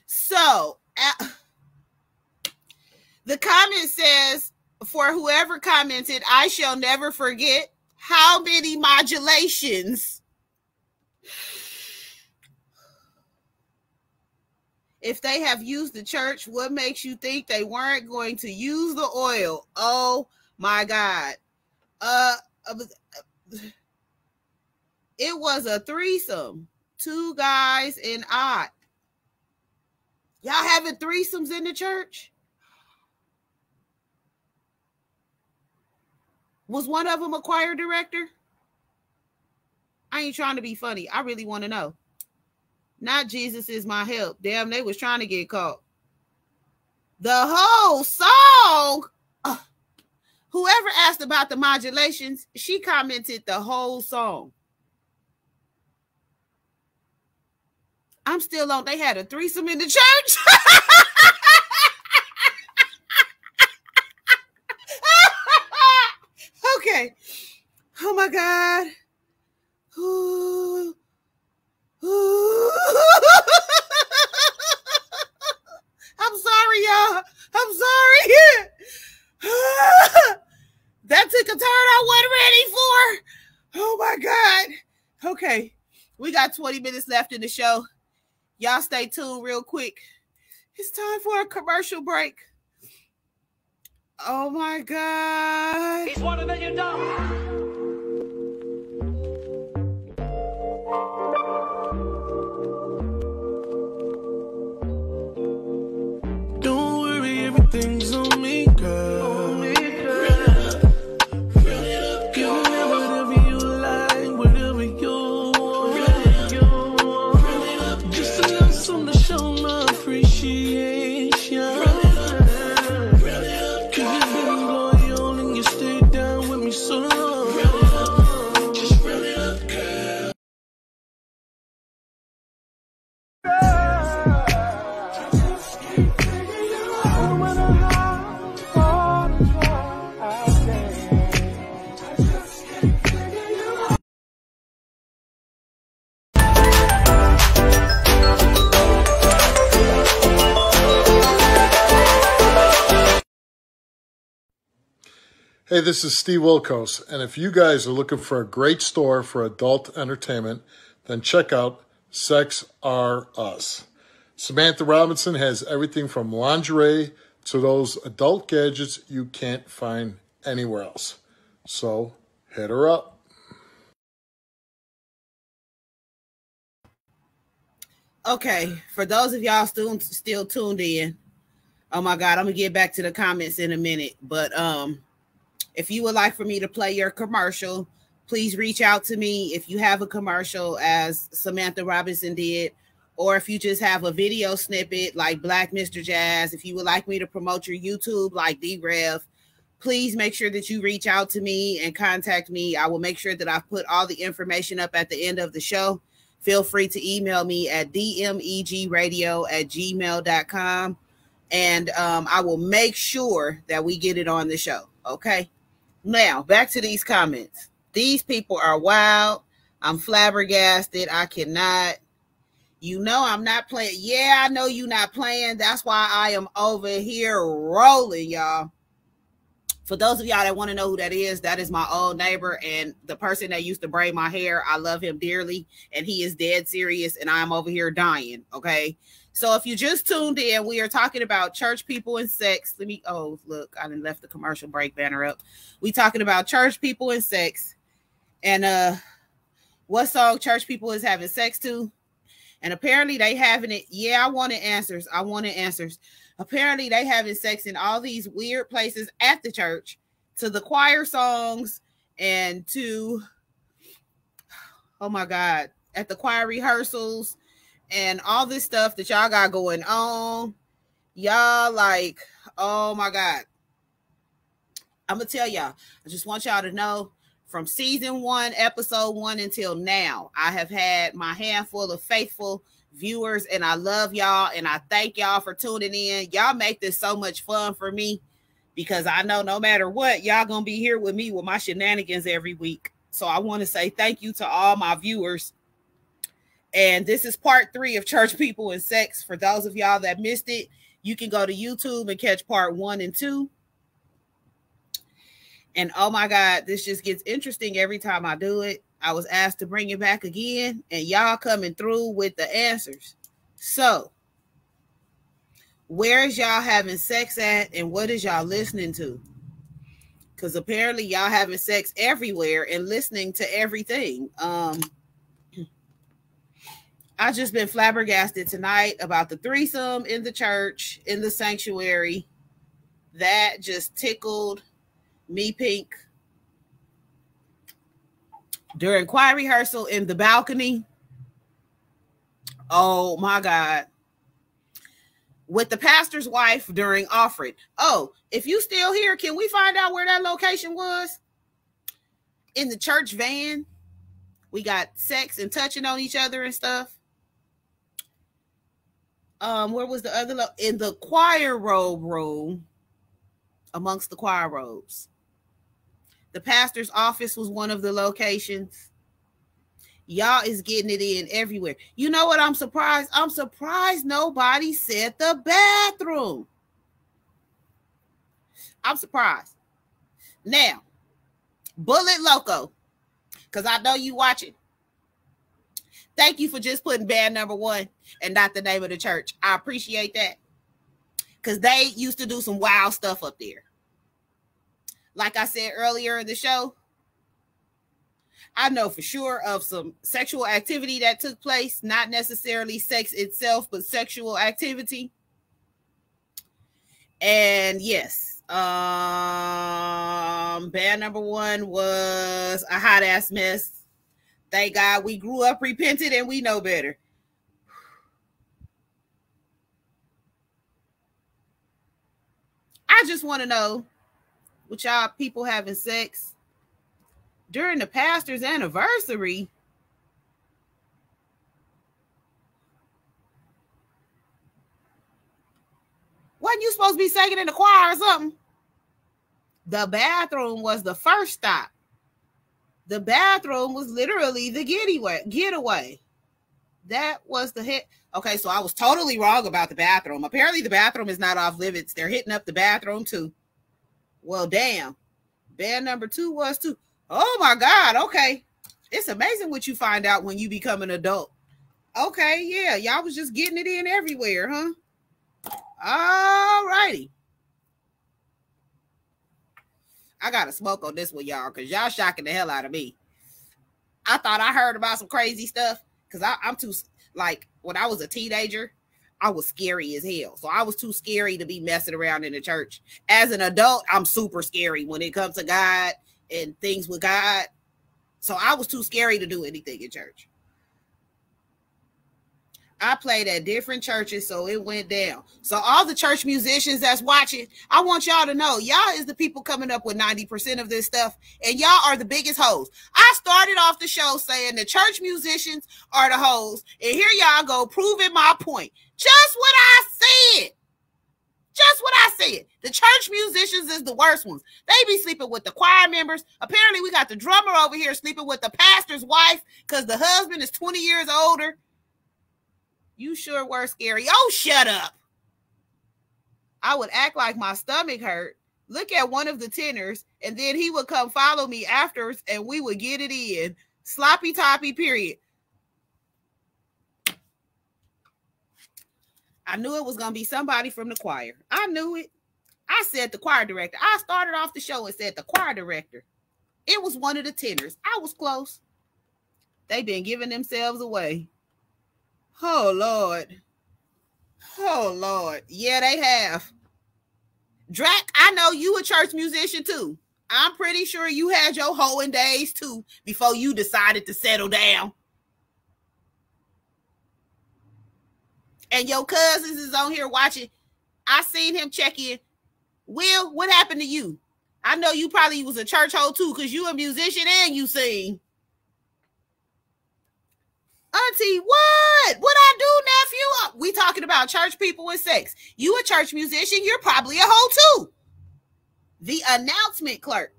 So uh, [laughs] the comment says, for whoever commented, I shall never forget how many modulations. If they have used the church, what makes you think they weren't going to use the oil? Oh my God. Uh, uh it was a threesome, two guys and I. Y'all having threesomes in the church? Was one of them a choir director? I ain't trying to be funny. I really want to know. Not Jesus is my help. Damn, they was trying to get caught. The whole song. Whoever asked about the modulations, she commented the whole song. I'm still on. They had a threesome in the church. [laughs] okay. Oh my God. [laughs] I'm sorry, y'all. I'm sorry. [laughs] that took a turn I wasn't ready for. Oh my God. Okay. We got 20 minutes left in the show. Y'all stay tuned real quick. It's time for a commercial break. Oh my God. He's one of million dollars. Hey, this is Steve Wilkos, and if you guys are looking for a great store for adult entertainment, then check out Sex R Us. Samantha Robinson has everything from lingerie to those adult gadgets you can't find anywhere else. So hit her up. Okay, for those of y'all still still tuned in, oh my god, I'm gonna get back to the comments in a minute, but um if you would like for me to play your commercial, please reach out to me if you have a commercial as Samantha Robinson did, or if you just have a video snippet like Black Mr. Jazz, if you would like me to promote your YouTube like D-Rev, please make sure that you reach out to me and contact me. I will make sure that I put all the information up at the end of the show. Feel free to email me at dmegradio at gmail.com and um, I will make sure that we get it on the show. Okay. Now, back to these comments. These people are wild. I'm flabbergasted. I cannot. You know, I'm not playing. Yeah, I know you're not playing. That's why I am over here rolling, y'all. For those of y'all that want to know who that is, that is my old neighbor and the person that used to braid my hair. I love him dearly, and he is dead serious, and I'm over here dying. Okay. So if you just tuned in, we are talking about church people and sex. Let me oh look, I didn't left the commercial break banner up. We talking about church people and sex. And uh what song church people is having sex to? And apparently they having it. Yeah, I wanted answers. I wanted answers. Apparently they having sex in all these weird places at the church to the choir songs and to oh my god, at the choir rehearsals and all this stuff that y'all got going on. Y'all like, oh my god. I'm gonna tell y'all. I just want y'all to know from season one, episode one until now, I have had my handful of faithful viewers, and I love y'all and I thank y'all for tuning in. Y'all make this so much fun for me because I know no matter what, y'all gonna be here with me with my shenanigans every week. So I want to say thank you to all my viewers. And this is part three of Church People and Sex. For those of y'all that missed it, you can go to YouTube and catch part one and two. And oh my God, this just gets interesting every time I do it. I was asked to bring it back again, and y'all coming through with the answers. So, where is y'all having sex at, and what is y'all listening to? Because apparently, y'all having sex everywhere and listening to everything. Um, I just been flabbergasted tonight about the threesome in the church, in the sanctuary. That just tickled me pink during choir rehearsal in the balcony. Oh my God. With the pastor's wife during offering. Oh, if you still here, can we find out where that location was? In the church van. We got sex and touching on each other and stuff. Um, where was the other lo- in the choir robe room amongst the choir robes? The pastor's office was one of the locations. Y'all is getting it in everywhere. You know what? I'm surprised. I'm surprised nobody said the bathroom. I'm surprised. Now, Bullet Loco, because I know you watching. Thank you for just putting band number one and not the name of the church. I appreciate that. Because they used to do some wild stuff up there like I said earlier in the show, I know for sure of some sexual activity that took place, not necessarily sex itself, but sexual activity. And yes, um, band number one was a hot ass mess. Thank God we grew up repented and we know better. I just want to know with y'all people having sex during the pastor's anniversary. Wasn't you supposed to be singing in the choir or something? The bathroom was the first stop. The bathroom was literally the getaway. Getaway. That was the hit. Okay, so I was totally wrong about the bathroom. Apparently, the bathroom is not off limits. They're hitting up the bathroom too. Well, damn. Band number two was too. Oh my God. Okay. It's amazing what you find out when you become an adult. Okay, yeah. Y'all was just getting it in everywhere, huh? All righty. I gotta smoke on this one, y'all, because y'all shocking the hell out of me. I thought I heard about some crazy stuff because I'm too like when I was a teenager, I was scary as hell. So I was too scary to be messing around in the church. As an adult, I'm super scary when it comes to God and things with God. So I was too scary to do anything in church. I played at different churches, so it went down. So all the church musicians that's watching, I want y'all to know, y'all is the people coming up with 90% of this stuff, and y'all are the biggest hoes. I started off the show saying the church musicians are the hoes, and here y'all go proving my point. Just what I said. Just what I said. The church musicians is the worst ones. They be sleeping with the choir members. Apparently, we got the drummer over here sleeping with the pastor's wife because the husband is 20 years older. You sure were scary. Oh, shut up. I would act like my stomach hurt, look at one of the tenors, and then he would come follow me afterwards and we would get it in. Sloppy toppy, period. I knew it was going to be somebody from the choir. I knew it. I said the choir director. I started off the show and said the choir director. It was one of the tenors. I was close. They've been giving themselves away. Oh Lord. Oh Lord. Yeah, they have. Drac, I know you a church musician too. I'm pretty sure you had your hoeing days too before you decided to settle down. And your cousins is on here watching. I seen him check in. Will, what happened to you? I know you probably was a church hoe too, because you a musician and you sing. Auntie, what? What I do, nephew? Uh, we talking about church people with sex. You a church musician, you're probably a hoe too. The announcement clerk.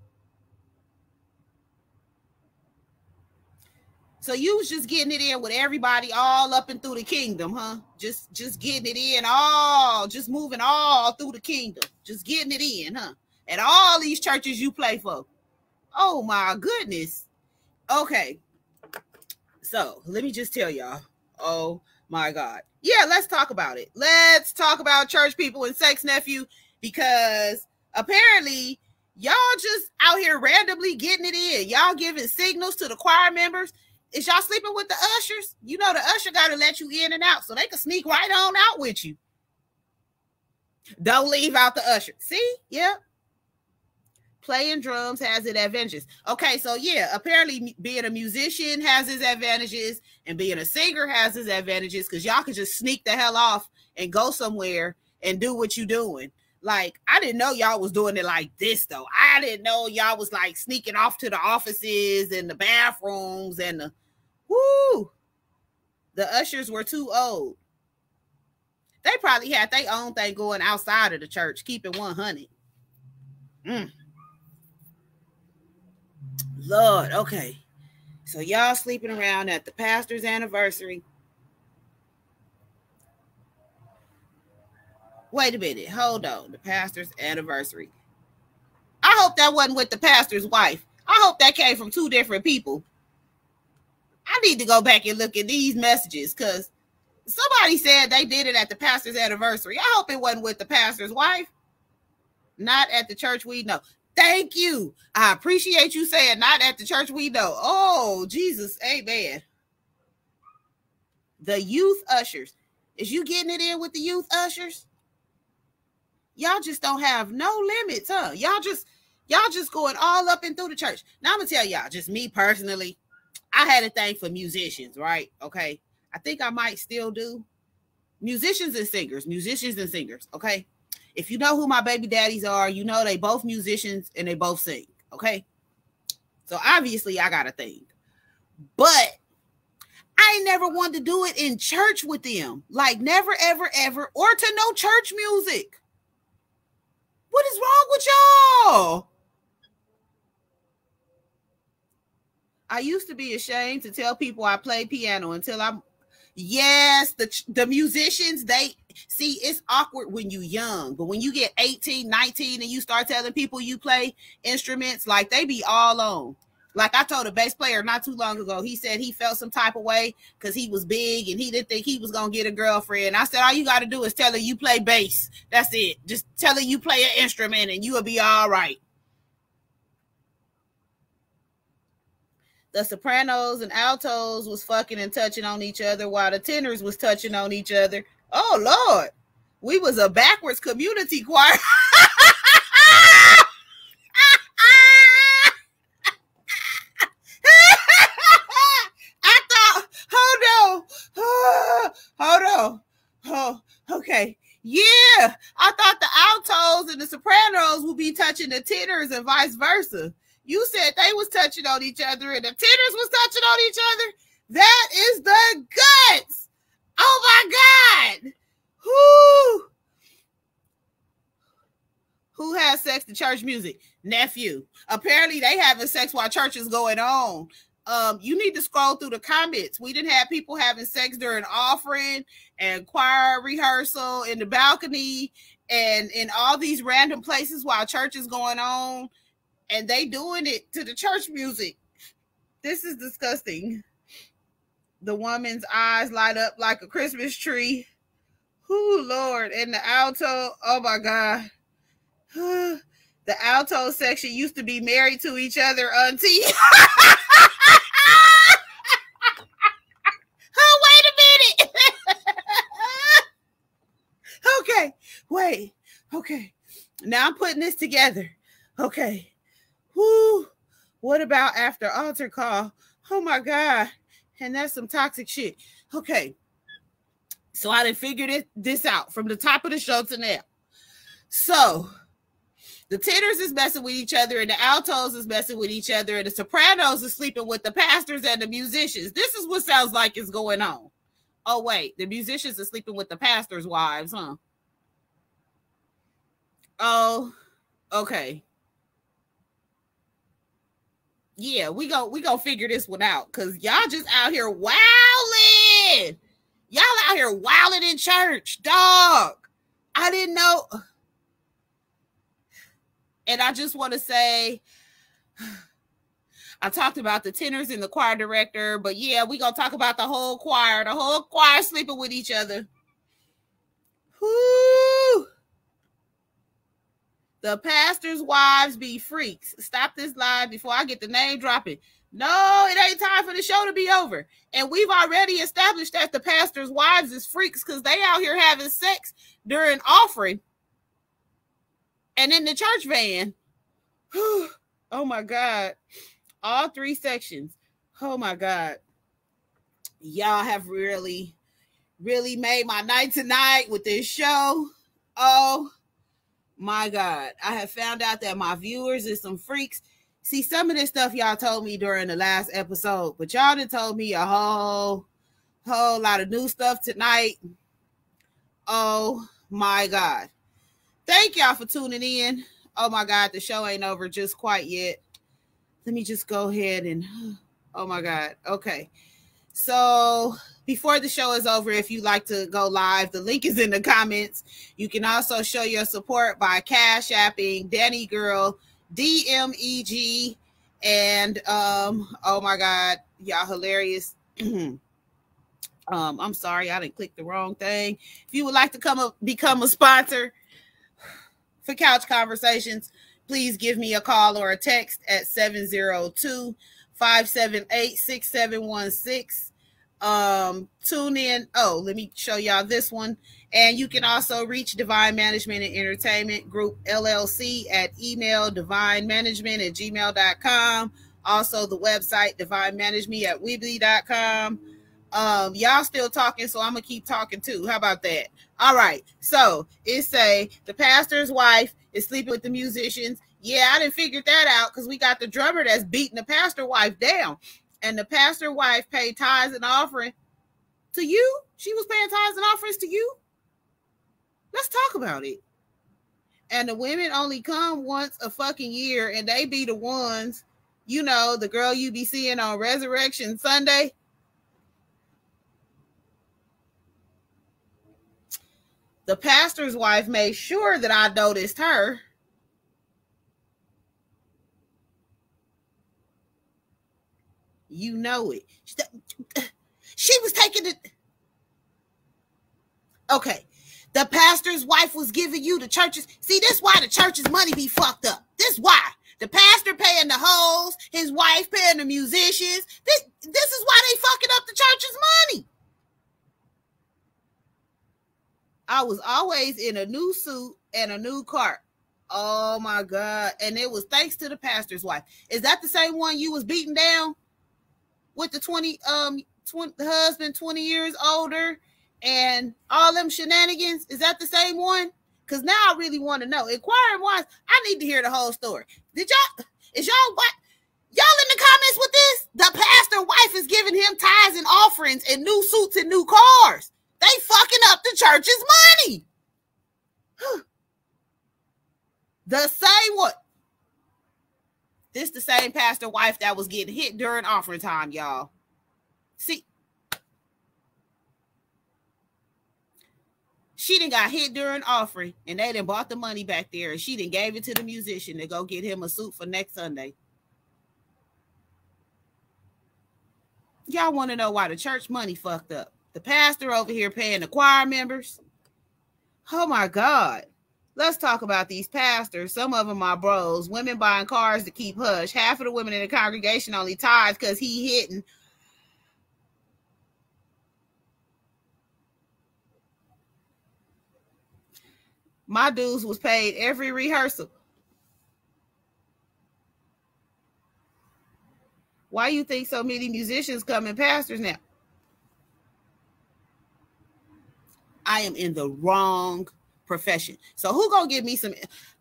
So you was just getting it in with everybody all up and through the kingdom, huh? Just just getting it in all, just moving all through the kingdom, just getting it in, huh? At all these churches you play for. Oh my goodness. Okay. So let me just tell y'all. Oh my God. Yeah, let's talk about it. Let's talk about church people and sex nephew because apparently y'all just out here randomly getting it in. Y'all giving signals to the choir members. Is y'all sleeping with the ushers? You know the usher got to let you in and out so they can sneak right on out with you. Don't leave out the usher. See? Yeah playing drums has its advantages. Okay, so yeah, apparently being a musician has its advantages, and being a singer has its advantages because y'all can just sneak the hell off and go somewhere and do what you're doing. Like, I didn't know y'all was doing it like this though. I didn't know y'all was like sneaking off to the offices and the bathrooms and the whoo. The ushers were too old. They probably had their own thing going outside of the church, keeping 100. Mm. Lord, okay. So y'all sleeping around at the pastor's anniversary. Wait a minute. Hold on. The pastor's anniversary. I hope that wasn't with the pastor's wife. I hope that came from two different people. I need to go back and look at these messages because somebody said they did it at the pastor's anniversary. I hope it wasn't with the pastor's wife. Not at the church we know. Thank you. I appreciate you saying not at the church we know. Oh, Jesus. Amen. The youth ushers. Is you getting it in with the youth ushers? Y'all just don't have no limits, huh? Y'all just y'all just going all up and through the church. Now I'm gonna tell y'all, just me personally, I had a thing for musicians, right? Okay. I think I might still do musicians and singers, musicians and singers, okay? If you know who my baby daddies are, you know they both musicians and they both sing. Okay. So obviously I got a thing. But I never wanted to do it in church with them. Like never, ever, ever, or to no church music. What is wrong with y'all? I used to be ashamed to tell people I play piano until I'm yes, the the musicians they see it's awkward when you young, but when you get 18, 19 and you start telling people you play instruments, like they be all on. Like I told a bass player not too long ago, he said he felt some type of way because he was big and he didn't think he was gonna get a girlfriend. I said, all you got to do is tell her you play bass. That's it. Just tell her you play an instrument and you will be all right. The sopranos and altos was fucking and touching on each other while the tenors was touching on each other. Oh Lord, we was a backwards community choir. [laughs] I thought, hold on, [sighs] hold on. oh, Okay. Yeah, I thought the altos and the sopranos would be touching the tenors and vice versa. You said they was touching on each other and the tenors was touching on each other. That is the guts. Oh my God. Who? Who has sex to church music? Nephew. Apparently they having sex while church is going on. Um, you need to scroll through the comments. We didn't have people having sex during offering and choir rehearsal in the balcony and in all these random places while church is going on, and they doing it to the church music. This is disgusting. The woman's eyes light up like a Christmas tree. Whoo, Lord. And the alto, oh my God. [sighs] the alto section used to be married to each other, auntie. [laughs] oh, wait a minute. [laughs] okay, wait. Okay. Now I'm putting this together. Okay. Whoo. What about after altar call? Oh my God. And that's some toxic shit. Okay. So I didn't figure this, this out from the top of the show to now. So the tenors is messing with each other, and the altos is messing with each other, and the sopranos is sleeping with the pastors and the musicians. This is what sounds like is going on. Oh, wait, the musicians are sleeping with the pastors' wives, huh? Oh, okay. Yeah, we go we go figure this one out because y'all just out here wilding. Y'all out here wilding in church, dog. I didn't know. And I just want to say, I talked about the tenors and the choir director, but yeah, we gonna talk about the whole choir, the whole choir sleeping with each other. Whoo! The pastor's wives be freaks. Stop this live before I get the name dropping. No, it ain't time for the show to be over. And we've already established that the pastor's wives is freaks because they out here having sex during offering and in the church van. [sighs] oh my God. All three sections. Oh my God. Y'all have really, really made my night tonight with this show. Oh my God. I have found out that my viewers is some freaks. See, some of this stuff y'all told me during the last episode, but y'all done told me a whole, whole lot of new stuff tonight. Oh my God. Thank y'all for tuning in. Oh my God, the show ain't over just quite yet. Let me just go ahead and, oh my God. Okay. So before the show is over, if you'd like to go live, the link is in the comments. You can also show your support by cash apping Danni Gyrl DMEG. And um, oh my God, y'all hilarious. [clears throat] um, I'm sorry, I didn't click the wrong thing. If you would like to come up become a sponsor, for couch conversations, please give me a call or a text at 702 578 6716. Um, tune in. Oh, let me show y'all this one. And you can also reach Divine Management and Entertainment Group LLC at email divine management at gmail.com. Also, the website divine management at weebly.com. Um, y'all still talking, so I'm gonna keep talking too. How about that? All right. So it say the pastor's wife is sleeping with the musicians. Yeah, I didn't figure that out because we got the drummer that's beating the pastor wife down, and the pastor wife paid tithes and offering to you. She was paying tithes and offerings to you. Let's talk about it. And the women only come once a fucking year, and they be the ones, you know, the girl you be seeing on Resurrection Sunday the pastor's wife made sure that I noticed her. You know it. [clears throat] She was taking it. Okay. The pastor's wife was giving you the churches. See, this why the church's money be fucked up. This why. The pastor paying the hoes, his wife paying the musicians. This this is why they fucking up the church's money. I was always in a new suit and a new cart. Oh my God. And it was thanks to the pastor's wife. Is that the same one you was beating down with the 20 um 20 the husband 20 years older and all them shenanigans? Is that the same one? Because now I really want to know. Inquiring wise, I need to hear the whole story. Did y'all, is y'all what? Y'all in the comments with this? The pastor wife is giving him tithes and offerings and new suits and new cars. They fucking up the church's money. [sighs] the same what? This the same pastor wife that was getting hit during offering time, y'all. See, she didn't got hit during offering, and they didn't bought the money back there, and she didn't gave it to the musician to go get him a suit for next Sunday. Y'all want to know why the church money fucked up? The pastor over here paying the choir members. Oh my God let's talk about these pastors. Some of them are bros. Women buying cars to keep hush. Half of the women in the congregation only tithe because he hitting. My dues was paid every rehearsal. Why you think so many musicians come in pastors now? I am in the wrong profession. So who gonna give me some?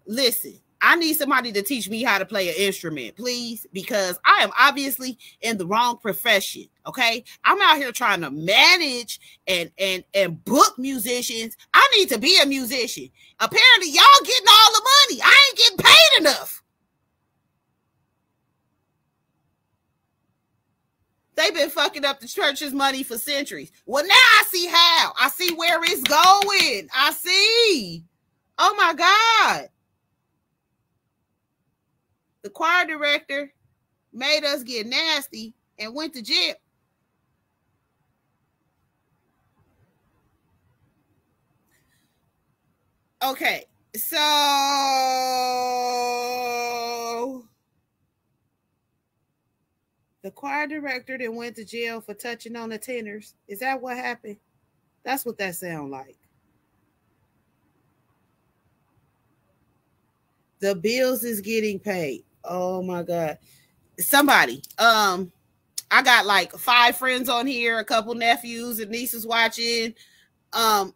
Listen, I need somebody to teach me how to play an instrument, please, because I am obviously in the wrong profession. Okay, I'm out here trying to manage and and and book musicians. I need to be a musician. Apparently, y'all getting all the money. I ain't getting paid enough. They've been fucking up the church's money for centuries. Well, now I see how. I see where it's going. I see. Oh my God. The choir director made us get nasty and went to jail. Okay, so the choir director that went to jail for touching on the tenors. Is that what happened? That's what that sound like. The bills is getting paid. Oh my god. Somebody, um, I got like five friends on here, a couple nephews and nieces watching. Um,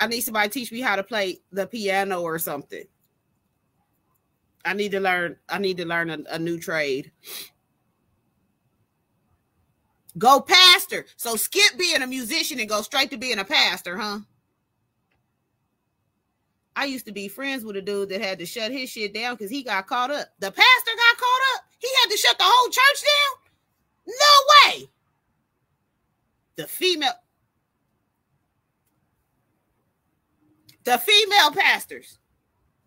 I need somebody teach me how to play the piano or something. I need to learn. I need to learn a, a new trade. Go pastor. So skip being a musician and go straight to being a pastor, huh? I used to be friends with a dude that had to shut his shit down because he got caught up. The pastor got caught up. He had to shut the whole church down. No way. The female, the female pastors,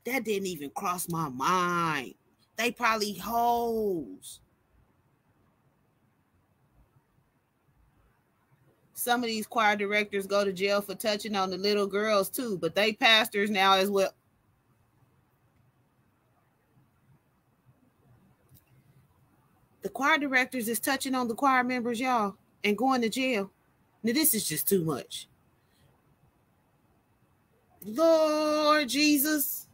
that didn't even cross my mind. They probably hoes. Some of these choir directors go to jail for touching on the little girls too, but they pastors now as well. The choir directors is touching on the choir members, y'all, and going to jail. Now, this is just too much. Lord Jesus.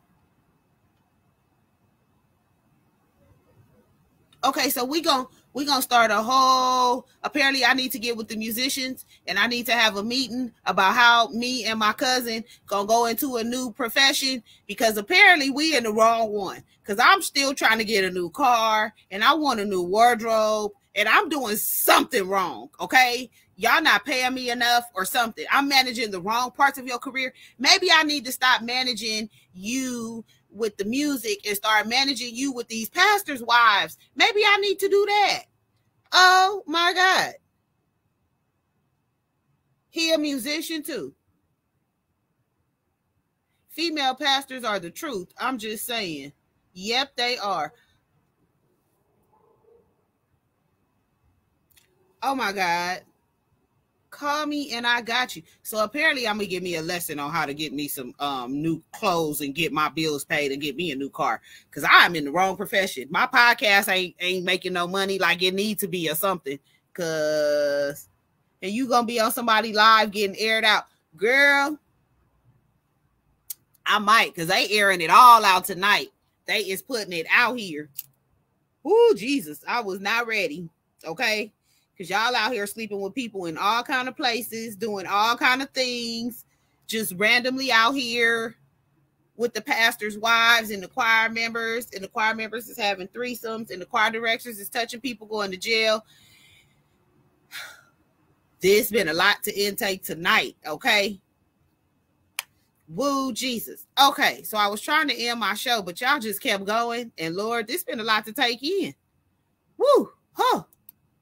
Okay, so we going to we're gonna start a whole apparently i need to get with the musicians and i need to have a meeting about how me and my cousin gonna go into a new profession because apparently we in the wrong one. Because i'm still trying to get a new car and i want a new wardrobe and i'm doing something wrong okay? Y'all not paying me enough or something. I'm managing the wrong parts of your career. Maybe i need to stop managing you with the music and start managing you with these pastors' wives. Maybe I need to do that. Oh my God. He a musician too. Female pastors are the truth. I'm just saying. Yep, they are. Oh my God call me and I got you. So apparently I'm gonna give me a lesson on how to get me some um new clothes and get my bills paid and get me a new car. Cause I'm in the wrong profession. My podcast ain't ain't making no money like it needs to be or something. Cause and you gonna be on somebody live getting aired out. Girl, I might because they airing it all out tonight. They is putting it out here. Oh Jesus, I was not ready. Okay because y'all out here sleeping with people in all kind of places, doing all kind of things, just randomly out here with the pastor's wives and the choir members, and the choir members is having threesomes, and the choir directors is touching people going to jail. [sighs] This been a lot to intake tonight, okay? Woo Jesus. Okay, so I was trying to end my show, but y'all just kept going. And Lord, this been a lot to take in. Woo, huh,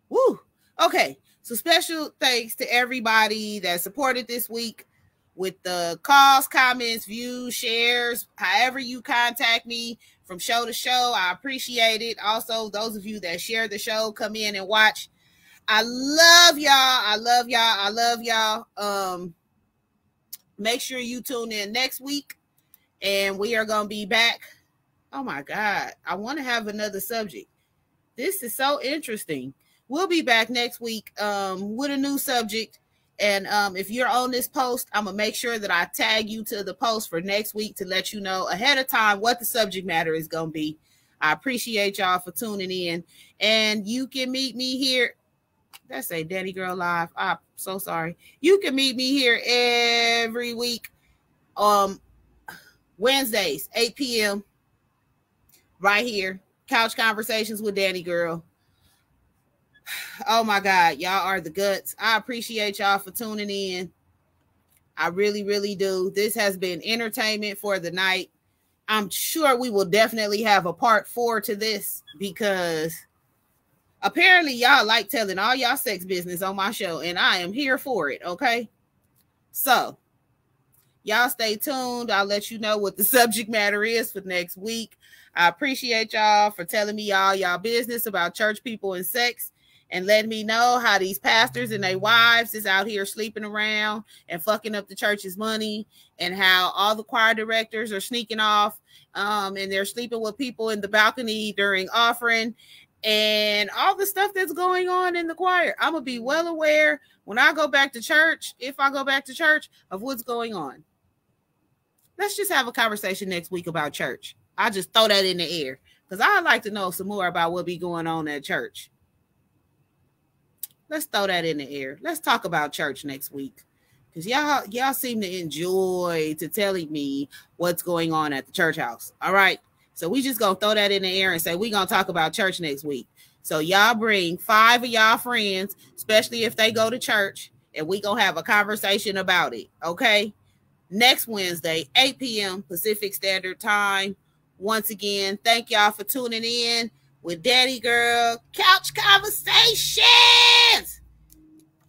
woo. Okay, so special thanks to everybody that supported this week with the calls, comments, views, shares, however you contact me from show to show. I appreciate it. Also, those of you that share the show, come in and watch. I love y'all. I love y'all. I love y'all. Um, make sure you tune in next week, and we are gonna be back. Oh my God, I want to have another subject. This is so interesting. We'll be back next week um, with a new subject. And um, if you're on this post, I'm gonna make sure that I tag you to the post for next week to let you know ahead of time what the subject matter is gonna be. I appreciate y'all for tuning in, and you can meet me here that's a Daddy Girl Live. I'm so sorry. You can meet me here every week, um, Wednesdays, 8 p.m. Right here, Couch Conversations with Danni Gyrl. Oh my God, y'all are the guts. I appreciate y'all for tuning in. I really, really do. This has been entertainment for the night. I'm sure we will definitely have a part four to this because apparently y'all like telling all y'all sex business on my show and i am here for it okay so y'all stay tuned i'll let you know what the [laughs] subject matter is for next week i appreciate y'all for telling me all y'all business about church people and sex and letting me know how these pastors and their wives is out here sleeping around and fucking up the church's money and how all the choir directors are sneaking off um, and they're sleeping with people in the balcony during offering and all the stuff that's going on in the choir. I'm gonna be well aware when I go back to church, if I go back to church, of what's going on. Let's just have a conversation next week about church. I just throw that in the air because I'd like to know some more about what be going on at church. Let's throw that in the air. Let's talk about church next week. Because y'all, y'all seem to enjoy to telling me what's going on at the church house. All right. So we just gonna throw that in the air and say we gonna talk about church next week. So y'all bring five of y'all friends, especially if they go to church, and we gonna have a conversation about it. Okay. Next Wednesday, 8 p.m. Pacific Standard Time. Once again, thank y'all for tuning in with Danni Gyrl Couch Conversations.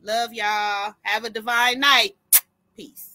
Love y'all. Have a divine night. Peace.